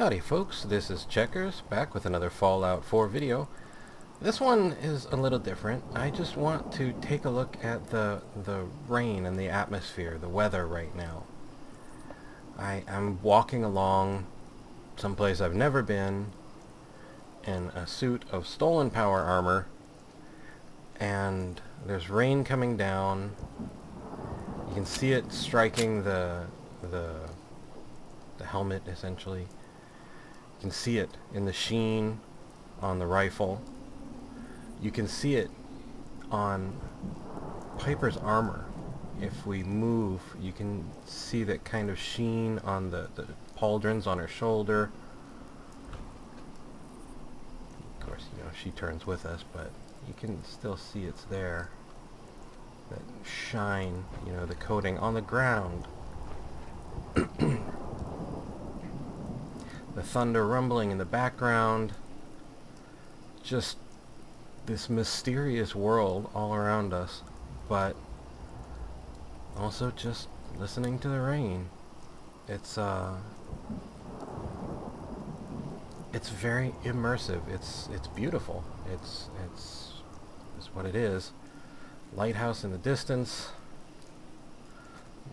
Howdy folks, this is Checkers, back with another Fallout 4 video. This one is a little different. I just want to take a look at the, the rain and the atmosphere, the weather right now. I am walking along someplace I've never been in a suit of stolen power armor and there's rain coming down. You can see it striking the the the helmet essentially. You can see it in the sheen on the rifle. You can see it on Piper's armor. If we move, you can see that kind of sheen on the, the pauldrons on her shoulder. Of course, you know, she turns with us, but you can still see it's there. That shine, you know, the coating on the ground. the thunder rumbling in the background. Just this mysterious world all around us, but also just listening to the rain. It's uh it's very immersive. It's it's beautiful. It's it's it's what it is. Lighthouse in the distance.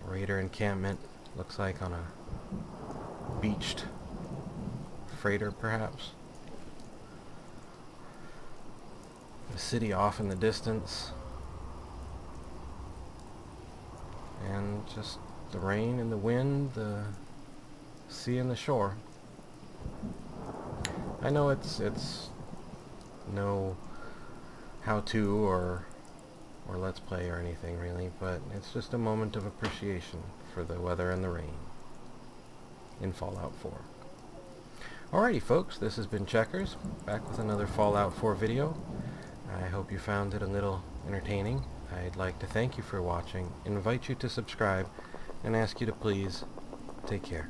Raider encampment looks like on a beached freighter, perhaps. The city off in the distance. And just the rain and the wind, the sea and the shore. I know it's it's no how-to or or let's play or anything really, but it's just a moment of appreciation for the weather and the rain in Fallout 4. Alrighty folks, this has been Checkers, back with another Fallout 4 video. I hope you found it a little entertaining. I'd like to thank you for watching, invite you to subscribe, and ask you to please take care.